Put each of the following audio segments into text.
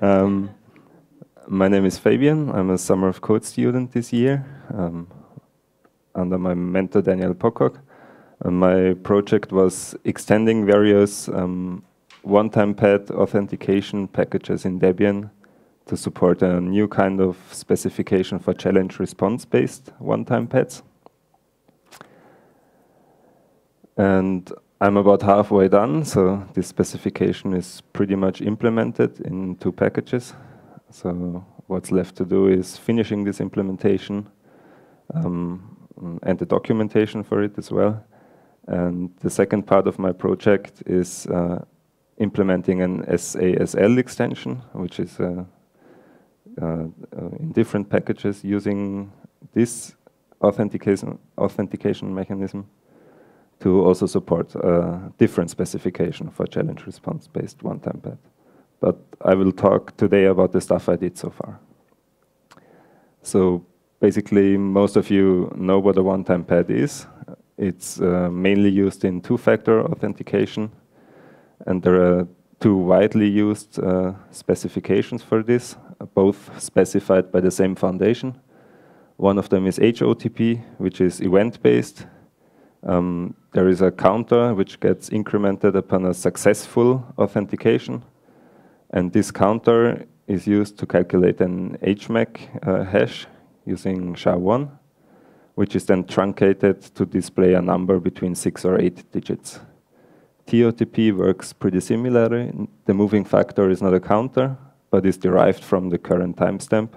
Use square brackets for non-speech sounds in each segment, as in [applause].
Um, my name is Fabian. I'm a Summer of Code student this year um, under my mentor Daniel Pocock. And my project was extending various um, one-time pad authentication packages in Debian to support a new kind of specification for challenge response-based one-time pads. And I'm about halfway done, so this specification is pretty much implemented in two packages. So what's left to do is finishing this implementation um, and the documentation for it as well. And the second part of my project is uh, implementing an SASL extension, which is uh, uh, in different packages using this authentication, authentication mechanism to also support a different specification for challenge response based one-time pad. But I will talk today about the stuff I did so far. So basically, most of you know what a one-time pad is. It's uh, mainly used in two-factor authentication, and there are two widely used uh, specifications for this, both specified by the same foundation. One of them is HOTP, which is event-based, um, there is a counter which gets incremented upon a successful authentication. And this counter is used to calculate an HMAC uh, hash using SHA-1, which is then truncated to display a number between six or eight digits. TOTP works pretty similarly. The moving factor is not a counter, but is derived from the current timestamp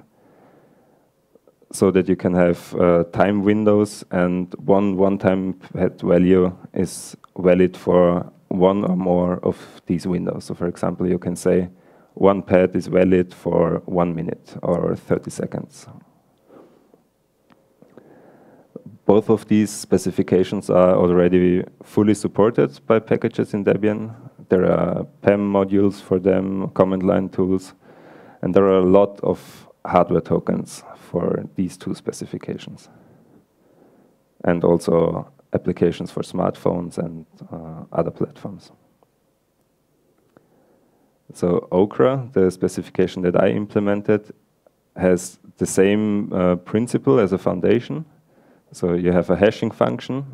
so that you can have uh, time windows and one one-time pad value is valid for one or more of these windows. So for example, you can say one pad is valid for one minute or 30 seconds. Both of these specifications are already fully supported by packages in Debian. There are PAM modules for them, command line tools, and there are a lot of hardware tokens for these two specifications. And also applications for smartphones and uh, other platforms. So OCRA, the specification that I implemented, has the same uh, principle as a foundation. So you have a hashing function.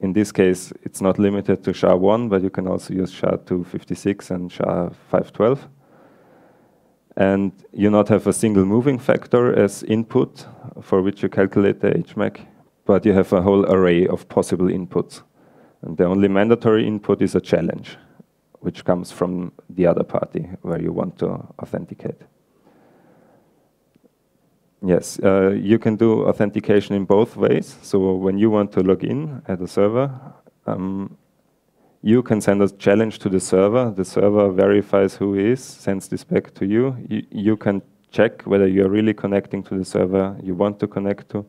In this case, it's not limited to SHA-1, but you can also use SHA-256 and SHA-512 and you not have a single moving factor as input for which you calculate the HMAC, but you have a whole array of possible inputs. And the only mandatory input is a challenge, which comes from the other party where you want to authenticate. Yes, uh, you can do authentication in both ways. So when you want to log in at a server, um, you can send a challenge to the server. The server verifies who is, sends this back to you. you. You can check whether you're really connecting to the server you want to connect to.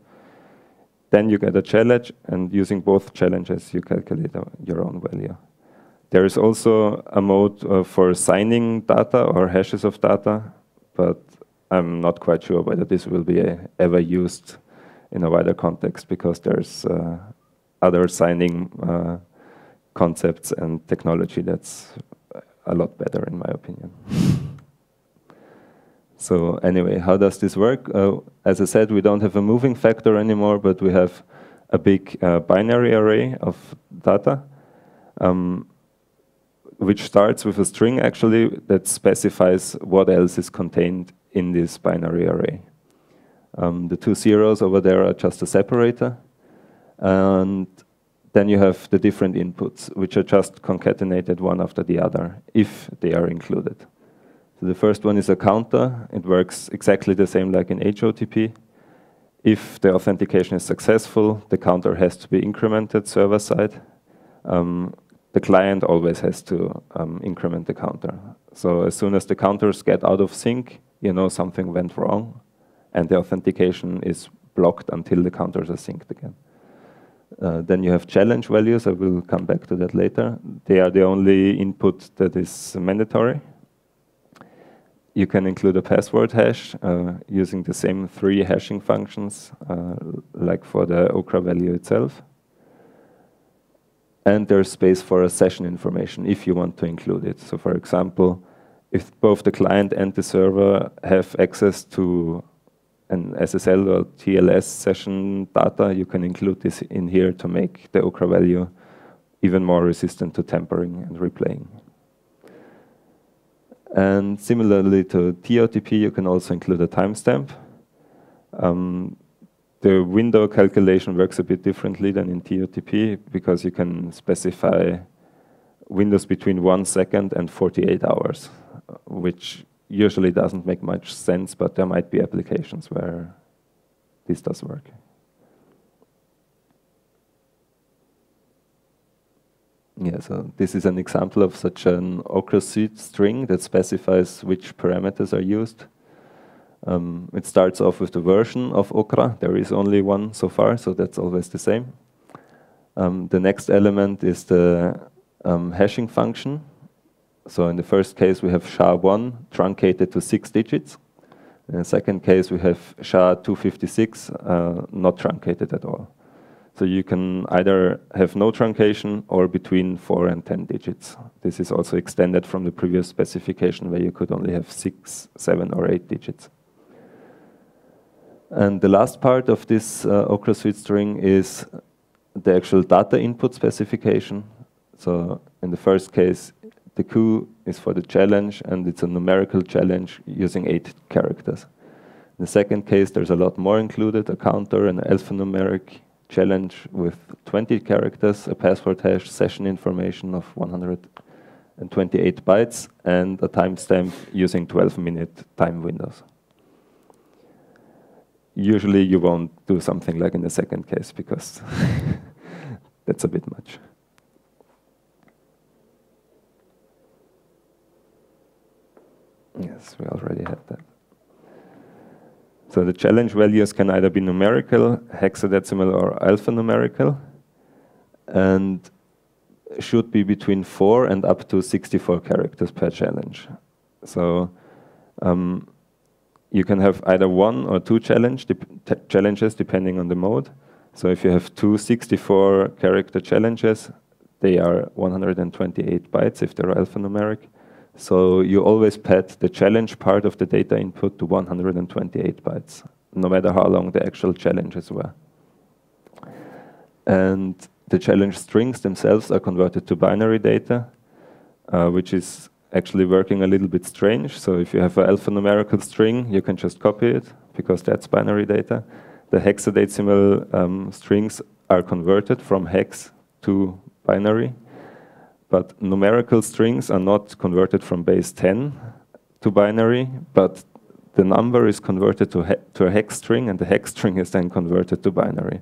Then you get a challenge, and using both challenges, you calculate your own value. There is also a mode uh, for signing data or hashes of data, but I'm not quite sure whether this will be uh, ever used in a wider context because there's uh, other signing uh, concepts and technology that's a lot better in my opinion. so anyway, how does this work? Uh, as I said, we don't have a moving factor anymore, but we have a big uh, binary array of data, um, which starts with a string actually that specifies what else is contained in this binary array. Um, the two zeros over there are just a separator. And then you have the different inputs, which are just concatenated one after the other, if they are included. So the first one is a counter. It works exactly the same like in HOTP. If the authentication is successful, the counter has to be incremented server side. Um, the client always has to um, increment the counter. So as soon as the counters get out of sync, you know something went wrong, and the authentication is blocked until the counters are synced again. Uh, then you have challenge values. I will come back to that later. They are the only input that is mandatory. You can include a password hash uh, using the same three hashing functions uh, like for the OCRA value itself. And there's space for a session information if you want to include it. So for example, if both the client and the server have access to an SSL or TLS session data, you can include this in here to make the OCRA value even more resistant to tampering and replaying. And similarly to TOTP, you can also include a timestamp. Um, the window calculation works a bit differently than in TOTP because you can specify windows between one second and 48 hours, which usually doesn't make much sense, but there might be applications where this does work. Yeah, so this is an example of such an OCRA seed string that specifies which parameters are used. Um, it starts off with the version of OCRA. There is only one so far, so that's always the same. Um, the next element is the um, hashing function. So in the first case, we have SHA-1 truncated to six digits. In the second case, we have SHA-256 uh, not truncated at all. So you can either have no truncation or between 4 and 10 digits. This is also extended from the previous specification where you could only have 6, 7 or 8 digits. And the last part of this uh, OCRA suite string is the actual data input specification. So in the first case, the Q is for the challenge, and it's a numerical challenge using eight characters. In the second case, there's a lot more included, a counter, an alphanumeric challenge with 20 characters, a password hash, session information of 128 bytes, and a timestamp using 12-minute time windows. Usually you won't do something like in the second case, because [laughs] that's a bit much. Yes, we already had that. So the challenge values can either be numerical, hexadecimal, or alphanumerical, and should be between 4 and up to 64 characters per challenge. So um, you can have either one or two challenge challenges depending on the mode. So if you have two 64 character challenges, they are 128 bytes if they're alphanumeric. So you always pad the challenge part of the data input to 128 bytes, no matter how long the actual challenges were. And the challenge strings themselves are converted to binary data, uh, which is actually working a little bit strange. So if you have an alphanumerical string, you can just copy it because that's binary data. The hexadecimal um, strings are converted from hex to binary but numerical strings are not converted from base 10 to binary, but the number is converted to, to a hex string, and the hex string is then converted to binary.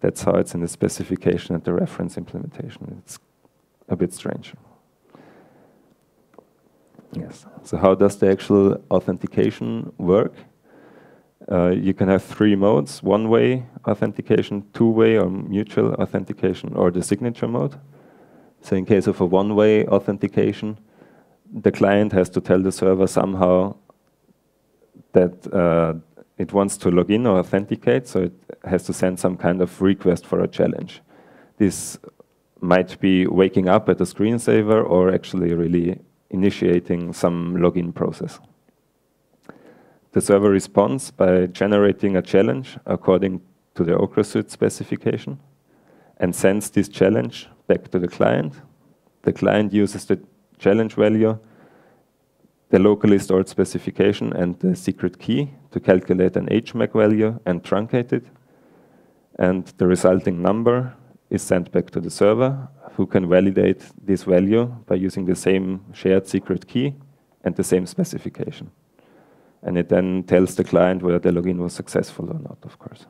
That's how it's in the specification and the reference implementation. It's a bit strange. Yes. So how does the actual authentication work? Uh, you can have three modes, one-way authentication, two-way or mutual authentication, or the signature mode. So in case of a one-way authentication, the client has to tell the server somehow that uh, it wants to log in or authenticate, so it has to send some kind of request for a challenge. This might be waking up at a screensaver or actually really initiating some login process. The server responds by generating a challenge according to the OCRA suite specification and sends this challenge back to the client. The client uses the challenge value, the locally stored specification, and the secret key to calculate an HMAC value and truncate it. And the resulting number is sent back to the server, who can validate this value by using the same shared secret key and the same specification. And it then tells the client whether the login was successful or not, of course.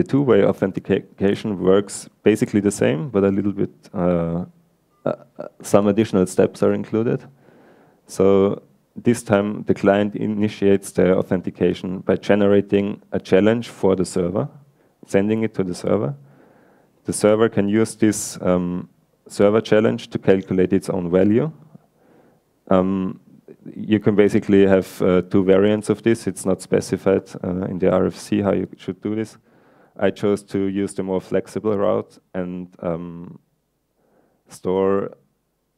The two-way authentication works basically the same, but a little bit, uh, uh, some additional steps are included. So this time the client initiates the authentication by generating a challenge for the server, sending it to the server. The server can use this um, server challenge to calculate its own value. Um, you can basically have uh, two variants of this. It's not specified uh, in the RFC how you should do this. I chose to use the more flexible route and um, store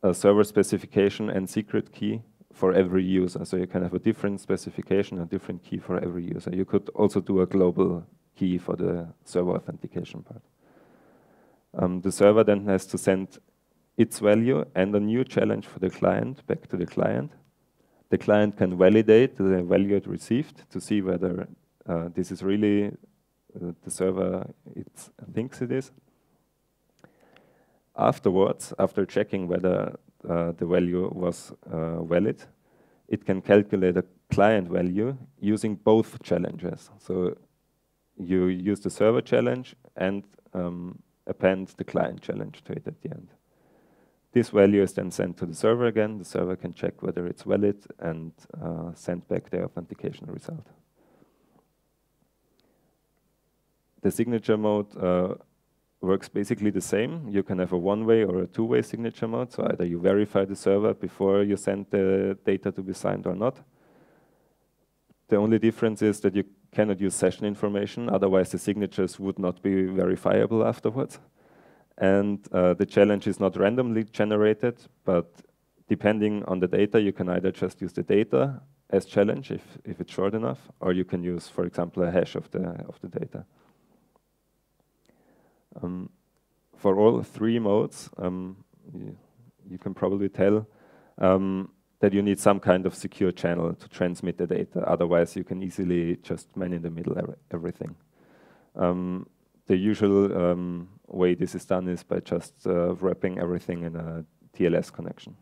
a server specification and secret key for every user. So you can have a different specification, a different key for every user. You could also do a global key for the server authentication part. Um, the server then has to send its value and a new challenge for the client back to the client. The client can validate the value it received to see whether uh, this is really the server it thinks it is. Afterwards, after checking whether uh, the value was uh, valid, it can calculate a client value using both challenges. So you use the server challenge and um, append the client challenge to it at the end. This value is then sent to the server again. The server can check whether it's valid and uh, send back the authentication result. The signature mode uh, works basically the same. You can have a one-way or a two-way signature mode. So either you verify the server before you send the data to be signed or not. The only difference is that you cannot use session information, otherwise the signatures would not be verifiable afterwards. And uh, the challenge is not randomly generated, but depending on the data, you can either just use the data as challenge if, if it's short enough, or you can use, for example, a hash of the, of the data. Um, for all three modes, um, you, can probably tell um, that you need some kind of secure channel to transmit the data. Otherwise, you can easily just man in the middle everything. Um, the usual um, way this is done is by just uh, wrapping everything in a TLS connection.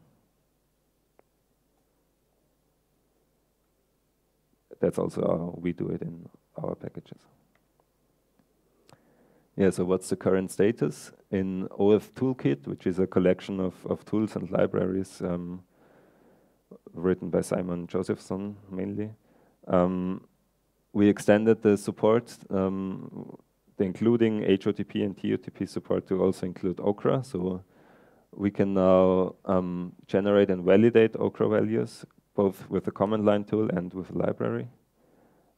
That's also how we do it in our packages. Yeah, so what's the current status? In OATH Toolkit, which is a collection of, of tools and libraries um, written by Simon Josefsson mainly, um, we extended the support, um, the including HOTP and TOTP support to also include OCRA. So we can now um, generate and validate OCRA values, both with the command line tool and with a library.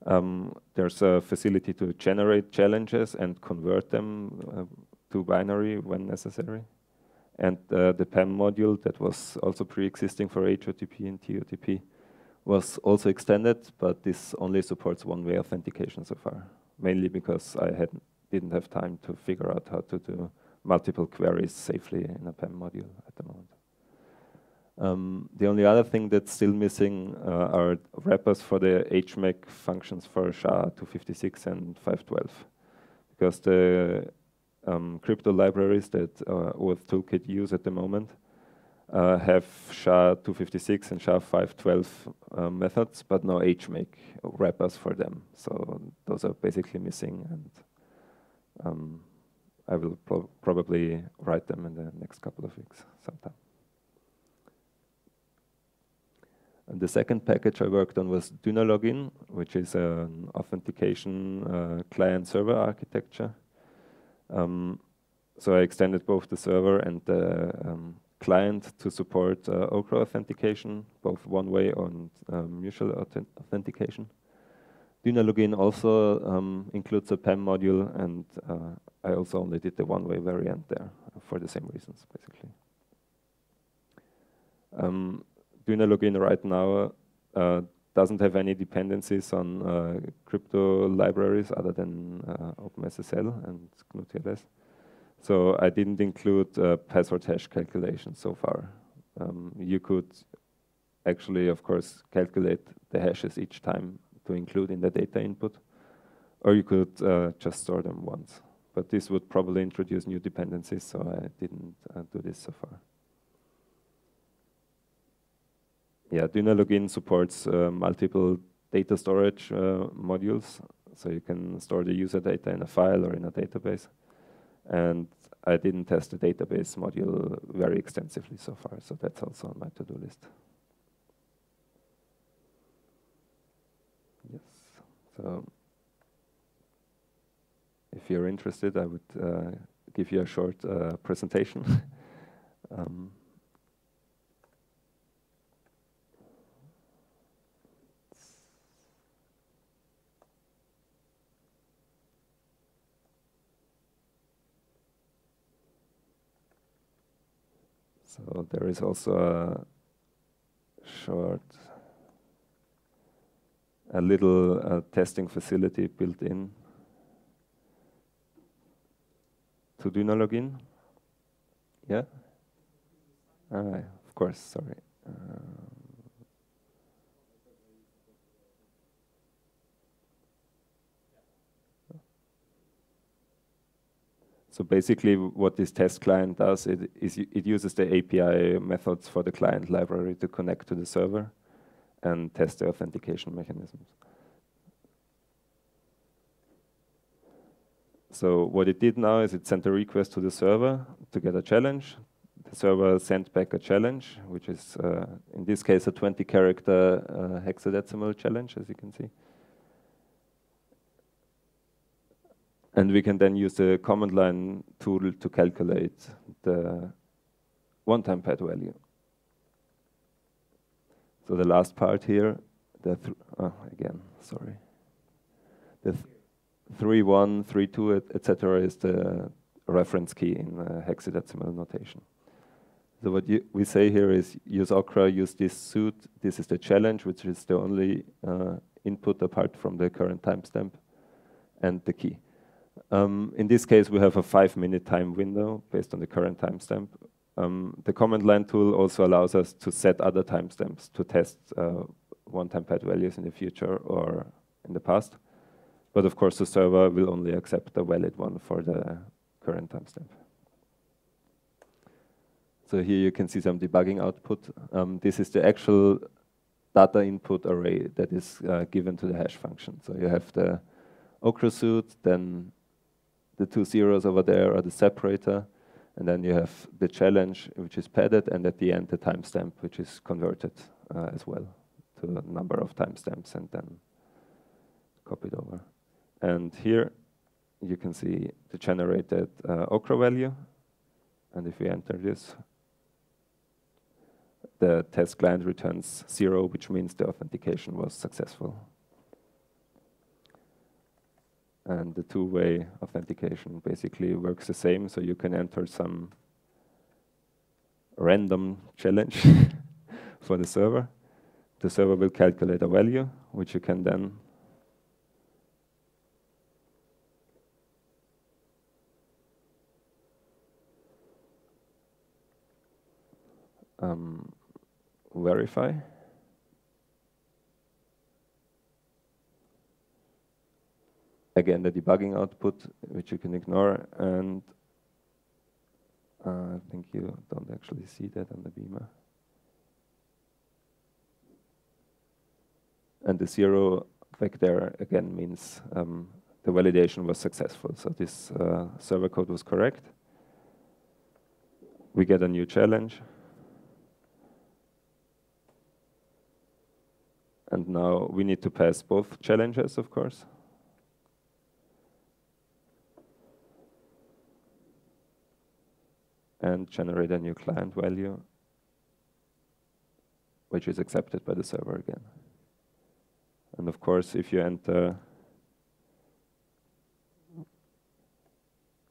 Um, there's a facility to generate challenges and convert them uh, to binary when necessary. And uh, the PAM module that was also pre-existing for HOTP and TOTP was also extended, but this only supports one-way authentication so far, mainly because I had, didn't have time to figure out how to do multiple queries safely in a PAM module at the moment. Um, the only other thing that's still missing uh, are wrappers for the HMAC functions for SHA-256 and 512. Because the um, crypto libraries that uh, OATH Toolkit use at the moment uh, have SHA-256 and SHA-512 uh, methods, but no HMAC wrappers for them. So those are basically missing, and um, I will pro probably write them in the next couple of weeks sometime. And the second package I worked on was Dynalogin, which is an authentication uh, client-server architecture. Um, so I extended both the server and the um, client to support uh, OCRA authentication, both one-way and um, mutual authentication. Dynalogin also um, includes a PAM module, and uh, I also only did the one-way variant there for the same reasons, basically. Um, Dynalogin right now uh, doesn't have any dependencies on uh, crypto libraries other than uh, OpenSSL and GNU-TLS. So I didn't include uh, password hash calculation so far. Um, you could actually, of course, calculate the hashes each time to include in the data input, or you could uh, just store them once. But this would probably introduce new dependencies, so I didn't uh, do this so far. Yeah, Dynalogin supports uh, multiple data storage uh, modules. So you can store the user data in a file or in a database. And I didn't test the database module very extensively so far, so that's also on my to-do list. Yes, so if you're interested, I would uh, give you a short uh, presentation. [laughs] um, So there is also a short, a little uh, testing facility built in to Dynalogin. Yeah? Ah, of course, sorry. Um, So basically what this test client does it, is it uses the API methods for the client library to connect to the server and test the authentication mechanisms. So what it did now is it sent a request to the server to get a challenge. The server sent back a challenge, which is uh, in this case a 20 character uh, hexadecimal challenge, as you can see. And we can then use the command line tool to calculate the one-time pad value. So the last part here, the oh, again, sorry. The th 3, 3, 2, etc. is the reference key in uh, hexadecimal notation. So what we say here is use OCRA, use this suit. This is the challenge, which is the only uh, input apart from the current timestamp and the key. Um, in this case, we have a five-minute time window based on the current timestamp. Um, the command line tool also allows us to set other timestamps to test uh, one-time pad values in the future or in the past. But of course, the server will only accept the valid one for the current timestamp. So here you can see some debugging output. Um, this is the actual data input array that is uh, given to the hash function. So you have the OCRA suit, then the two zeros over there are the separator, and then you have the challenge, which is padded, and at the end, the timestamp, which is converted uh, as well to a number of timestamps and then copied over. And here, you can see the generated uh, OCRA value. And if we enter this, the test client returns zero, which means the authentication was successful and the two-way authentication basically works the same. So you can enter some random challenge [laughs] for the server. The server will calculate a value, which you can then um, verify. Again, the debugging output, which you can ignore, and uh, I think you don't actually see that on the beamer. And the zero back there again means um, the validation was successful. So this uh, server code was correct. We get a new challenge. And now we need to pass both challenges, of course. And generate a new client value, which is accepted by the server again. And of course, if you enter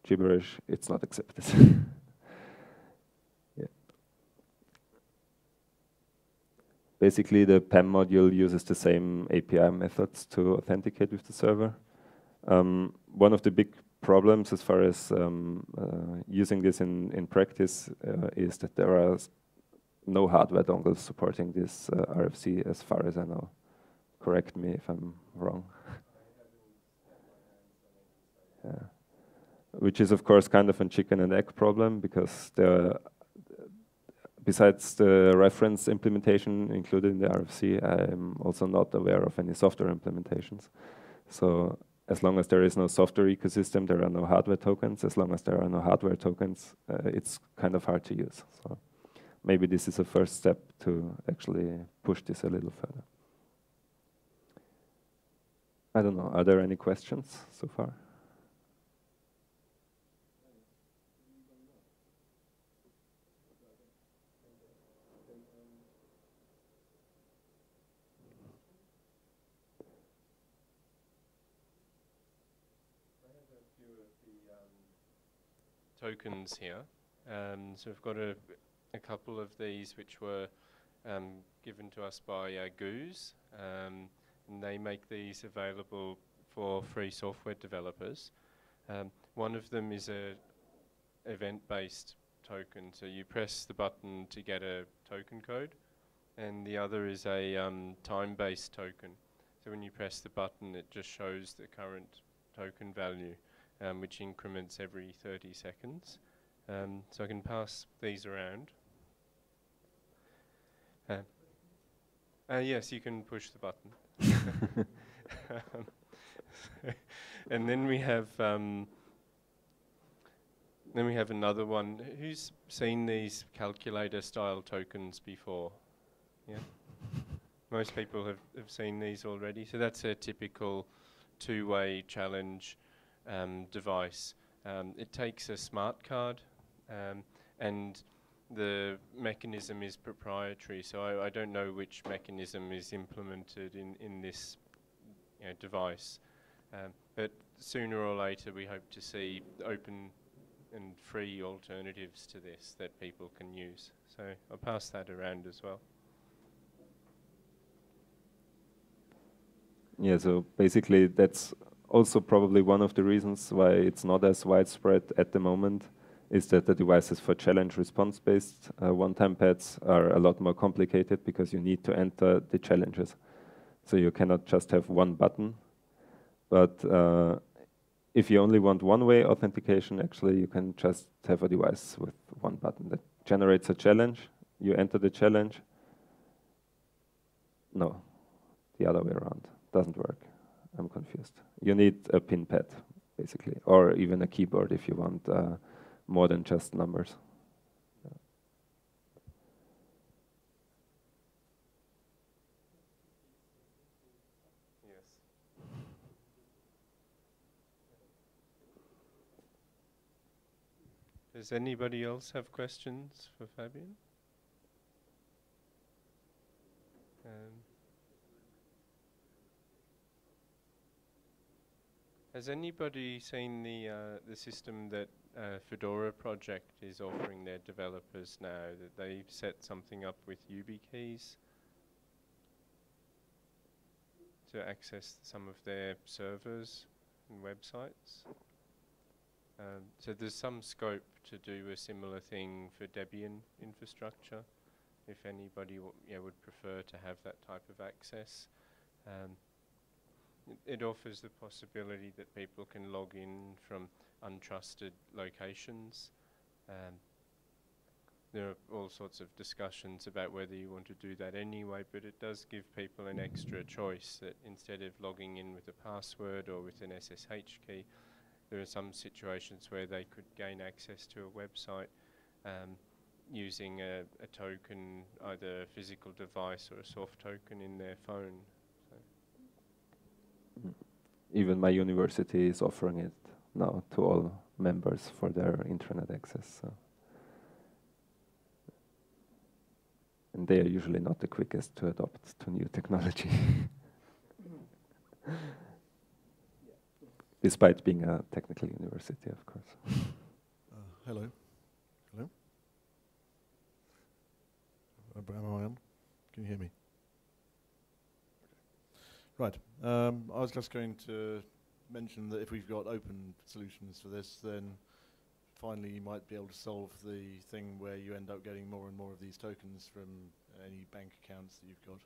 gibberish, it's not accepted. [laughs] yeah. Basically, the PAM module uses the same API methods to authenticate with the server. Um, one of the big problems as far as um, uh, using this in, in practice uh, is that there are no hardware dongles supporting this uh, RFC as far as I know. Correct me if I'm wrong. [laughs] yeah. Which is of course kind of a chicken and egg problem because the besides the reference implementation included in the RFC, I'm also not aware of any software implementations. So as long as there is no software ecosystem, there are no hardware tokens. As long as there are no hardware tokens, uh, it's kind of hard to use. So maybe this is a first step to actually push this a little further. I don't know, are there any questions so far? Tokens here. Um, so we've got a a couple of these which were um, given to us by uh, Gooze, um, and they make these available for free software developers. Um, one of them is a event-based token, so you press the button to get a token code, and the other is a um, time-based token. So when you press the button, it just shows the current token value, um, which increments every 30 seconds. Um, so I can pass these around. Uh, uh, yes, you can push the button. [laughs] and then we have um, then we have another one. Who's seen these calculator style tokens before? Yeah. Most people have, have seen these already. So that's a typical two-way challenge um, device. Um, it takes a smart card um, and the mechanism is proprietary, so I, I, don't know which mechanism is implemented in, in this you know, device. Um, but sooner or later, we hope to see open and free alternatives to this that people can use. So I'll pass that around as well. Yeah, so basically that's also probably one of the reasons why it's not as widespread at the moment is that the devices for challenge response-based uh, one-time pads are a lot more complicated because you need to enter the challenges. So you cannot just have one button, but uh, if you only want one-way authentication, actually you can just have a device with one button that generates a challenge. You enter the challenge. No, the other way around. Doesn't work. I'm confused. You need a pin pad, basically, or even a keyboard if you want uh, more than just numbers. Does anybody else have questions for Fabian? Um, has anybody seen the uh, the system that uh, Fedora project is offering their developers now that they've set something up with YubiKeys to access some of their servers and websites. Um, so there's some scope to do a similar thing for Debian infrastructure if anybody yeah, would prefer to have that type of access. Um, it, offers the possibility that people can log in from untrusted locations. Um, there are all sorts of discussions about whether you want to do that anyway, but it does give people an extra choice that instead of logging in with a password or with an SSH key, there are some situations where they could gain access to a website um, using a, a, token, either a physical device or a soft token in their phone. Even my university is offering it now to all members for their intranet access. So. And they are usually not the quickest to adopt to new technology. [laughs] Despite being a technical university, of course. Uh, hello. Hello. Am I on? Can you hear me? Right. Um, I was just going to mention that if we've got open solutions for this, then finally you might be able to solve the thing where you end up getting more and more of these tokens from any bank accounts that you've got.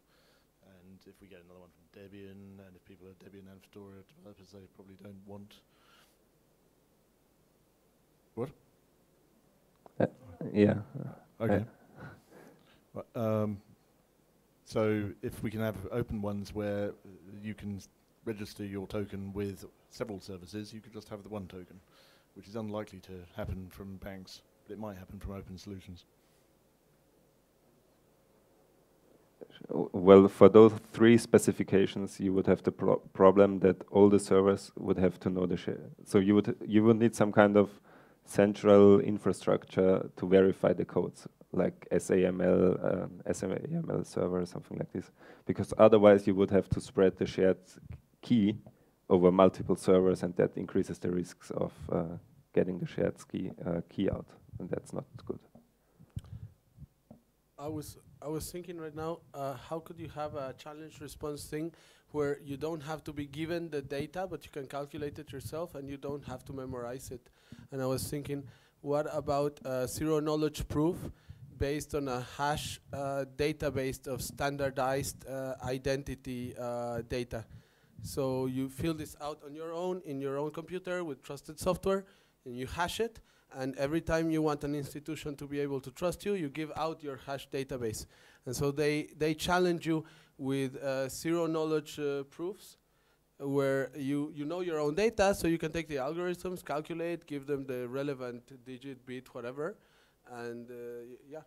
And if we get another one from Debian, and if people are Debian and Fedora developers, they probably don't want. What? Uh, yeah. Okay. Um, so if we can have open ones where you can register your token with several services, you could just have the one token, which is unlikely to happen from banks, but it might happen from open solutions. Well, for those three specifications, you would have the pro problem that all the servers would have to know the share. So you would you would need some kind of central infrastructure to verify the codes, like SAML, uh, SAML server, or something like this, because otherwise you would have to spread the shared key over multiple servers, and that increases the risks of uh, getting the shared key, uh, key out, and that's not good. I was I was thinking right now, uh, how could you have a challenge response thing where you don't have to be given the data, but you can calculate it yourself, and you don't have to memorize it. And I was thinking, what about uh, zero knowledge proof based on a hash uh, database of standardized uh, identity uh, data? So you fill this out on your own in your own computer with trusted software, and you hash it. And every time you want an institution to be able to trust you, you give out your hash database. And so they, they challenge you with uh, zero knowledge uh, proofs where you, you know your own data, so you can take the algorithms, calculate, give them the relevant digit, bit, whatever, and uh, yeah.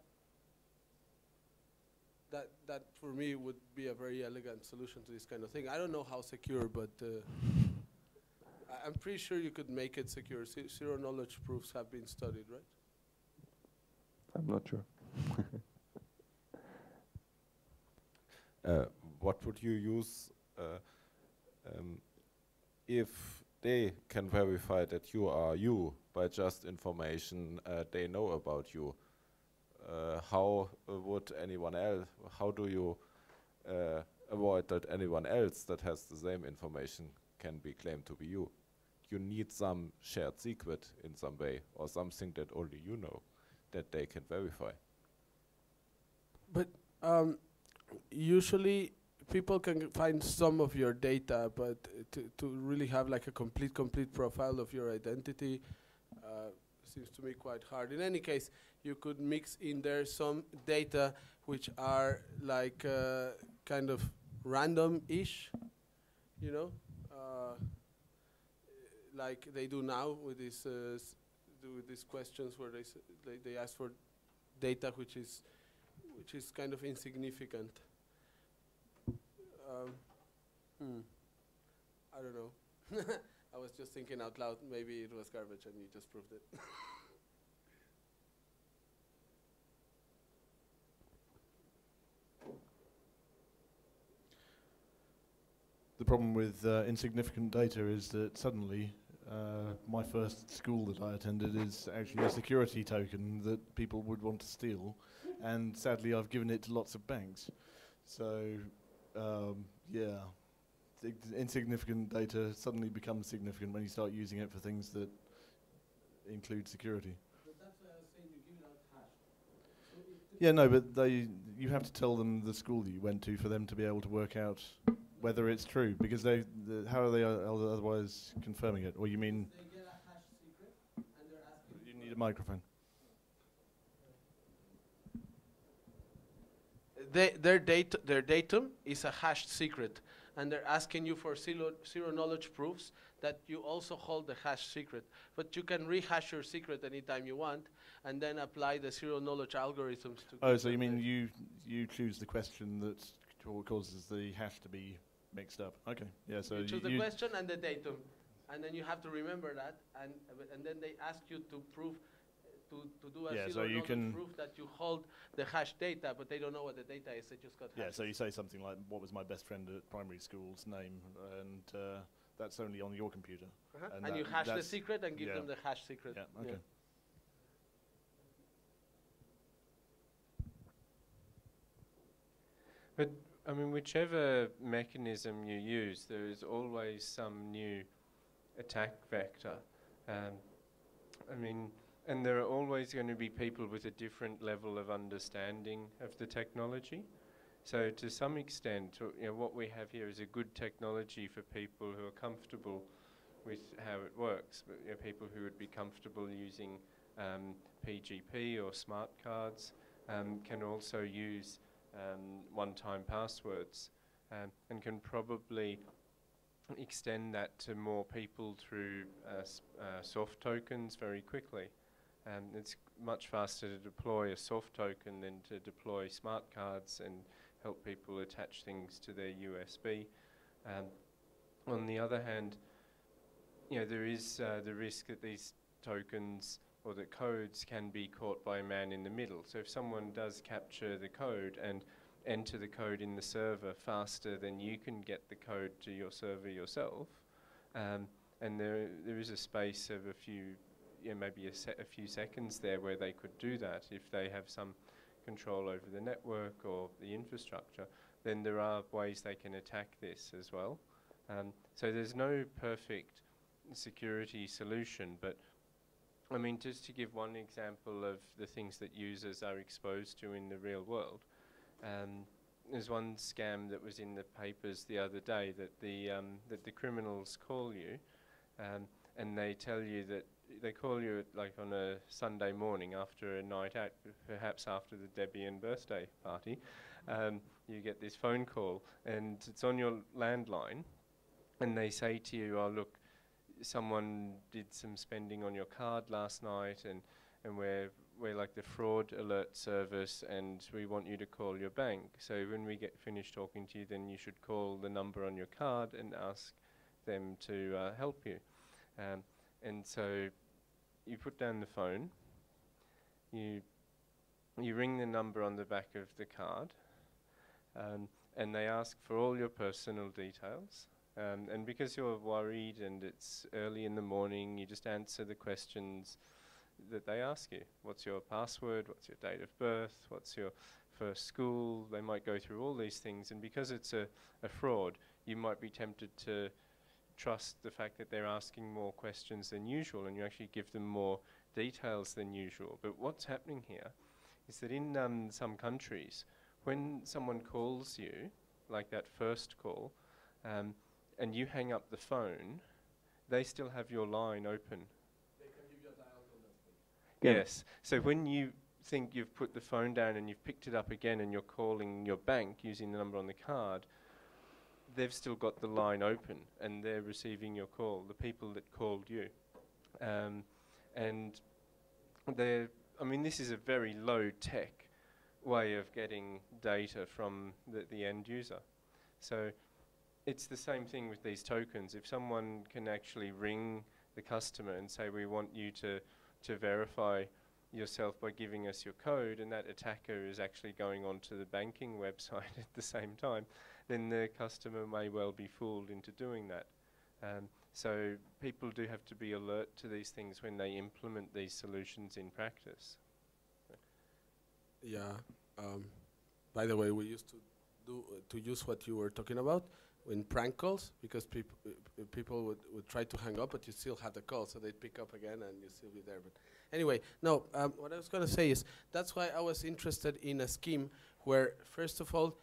That, that for me would be a very elegant solution to this kind of thing. I don't know how secure, but uh, I- I'm pretty sure you could make it secure. Z- zero knowledge proofs have been studied, right? I'm not sure. [laughs] Uh, what would you use uh, um, if they can verify that you are you by just information uh, they know about you? Uh, how would anyone else? How do you uh, avoid that anyone else that has the same information can be claimed to be you? You need some shared secret in some way, or something that only you know that they can verify. But um, usually people can find some of your data, but to, to really have like a complete, complete profile of your identity uh, seems to me quite hard. In any case, you could mix in there some data which are like uh, kind of random-ish, you know, uh, like they do now with these uh, with these questions where they, they they ask for data which is which is kind of insignificant. Um, hmm. I don't know. [laughs] I was just thinking out loud. Maybe it was garbage, and you just proved it. [laughs] The problem with uh, insignificant data is that suddenly uh, my first school that I attended is actually a security token that people would want to steal, and sadly I've given it to lots of banks. So, um, yeah, insignificant data suddenly becomes significant when you start using it for things that include security. Yeah, no, but they you have to tell them the school that you went to for them to be able to work out whether it's true because they the, how are they o- otherwise confirming it? Or you mean you need a microphone? They, their data, their datum is a hashed secret, and they're asking you for zero, zero knowledge proofs that you also hold the hash secret. But you can rehash your secret anytime you want, and then apply the zero knowledge algorithms to. Oh, so you mean you you choose the question that causes the hash to be mixed up? Okay, yeah. So you you, choose the you question and the datum, and then you have to remember that, and uh, and then they ask you to prove. To, to do a Yeah, so you can- proof that you hold the hash data, but they don't know what the data is. They just got yeah. So you say something like, "What was my best friend at primary school's name?" and uh, that's only on your computer. Uh-huh. and and you that- hash the secret and give yeah. them the hash secret. Yeah. Okay. But I mean, whichever mechanism you use, there is always some new attack vector. Um, I mean, and there are always going to be people with a different level of understanding of the technology. So to some extent, you know, what we have here is a good technology for people who are comfortable with how it works. But, you know, people who would be comfortable using um, PGP or smart cards um, can also use um, one-time passwords um, and can probably extend that to more people through uh, uh, soft tokens very quickly. Um, it's much faster to deploy a soft token than to deploy smart cards and help people attach things to their USB. Um, on the other hand, you know, there is uh, the risk that these tokens or the codes can be caught by a man in the middle. So if someone does capture the code and enter the code in the server faster than you can get the code to your server yourself, um, and there there is a space of a few, yeah, maybe a, se- a few seconds there where they could do that if they have some control over the network or the infrastructure, then there are ways they can attack this as well. Um, so there's no perfect security solution, but I mean, just to give one example of the things that users are exposed to in the real world, um, there's one scam that was in the papers the other day that the um, that the criminals call you, um, and they tell you that they call you like on a Sunday morning after a night out, perhaps after the Debian birthday party. Um, you get this phone call, and it's on your landline, and they say to you, "Oh, look, someone did some spending on your card last night, and and we're we're like the fraud alert service, and we want you to call your bank. So when we get finished talking to you, then you should call the number on your card and ask them to uh, help you. Um, and so you put down the phone, you you ring the number on the back of the card, um, and they ask for all your personal details. Um, and because you're worried and it's early in the morning, you just answer the questions that they ask you. What's your password? What's your date of birth? What's your first school? They might go through all these things, and because it's a, a fraud, you might be tempted to trust the fact that they're asking more questions than usual, and you actually give them more details than usual. But what's happening here is that in um, some countries, when someone calls you, like that first call, um, and you hang up the phone, they still have your line open. Again, Yes. So when you think you've put the phone down and you've picked it up again and you're calling your bank using the number on the card, they've still got the line open and they're receiving your call, the people that called you. Um, and they're, I mean, this is a very low tech way of getting data from the, the end user. So it's the same thing with these tokens. If someone can actually ring the customer and say, we want you to, to verify yourself by giving us your code, and that attacker is actually going onto the banking [laughs] website at the same time, then the customer may well be fooled into doing that. Um, so people do have to be alert to these things when they implement these solutions in practice. Yeah. Um, by the way, we used to do uh, to use what you were talking about in prank calls because peop- uh, people would, would try to hang up, but you still have the call, so they'd pick up again and you still be there. But anyway, no. Um, what I was going to say is that's why I was interested in a scheme where, first of all,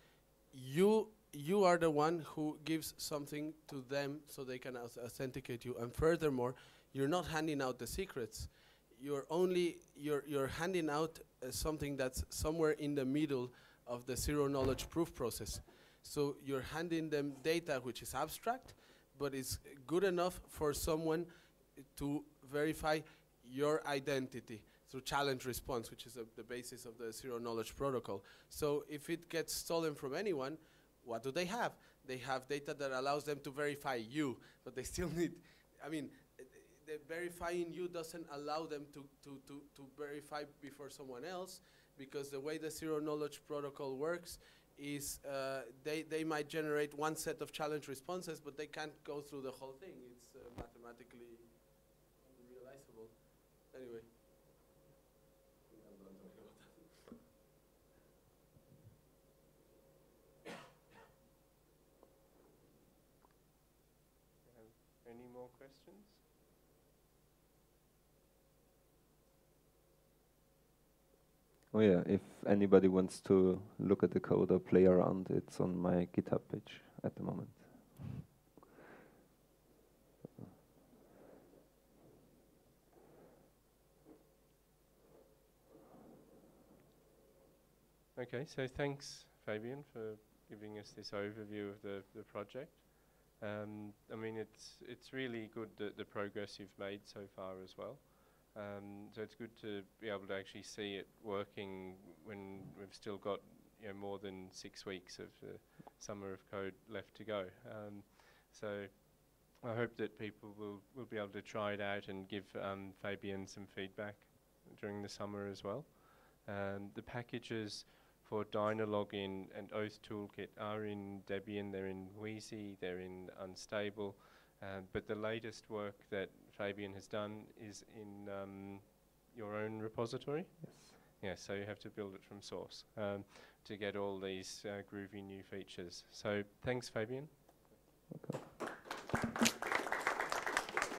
you you are the one who gives something to them so they can authenticate you, and furthermore, you're not handing out the secrets. You're only you're you're handing out uh, something that's somewhere in the middle of the zero knowledge proof process. So you're handing them data which is abstract, but it's good enough for someone to verify your identity through challenge response, which is a, the basis of the zero knowledge protocol. So if it gets stolen from anyone, what do they have? They have data that allows them to verify you, but they still need, I mean, verifying you doesn't allow them to, to, to, to verify before someone else because the way the zero knowledge protocol works is uh, they, they might generate one set of challenge responses, but they can't go through the whole thing. It's uh, mathematically unrealizable. Anyway. I think I'm done talking about that. Um, any more questions? Oh yeah, if anybody wants to look at the code or play around, it's on my GitHub page at the moment. Okay, so thanks, Fabian, for giving us this overview of the, the project. Um, I mean, it's it's really good that the progress you've made so far as well. Um, so it's good to be able to actually see it working when we've still got you know more than six weeks of the summer of code left to go. Um, so I hope that people will, will be able to try it out and give um, Fabian some feedback during the summer as well. Um, the packages for Dynalogin and Oath Toolkit are in Debian, they're in Wheezy, they're in Unstable, um, but the latest work that Fabian has done is in um, your own repository, Yes. Yeah, so you have to build it from source um, to get all these uh, groovy new features. So thanks, Fabian. Okay.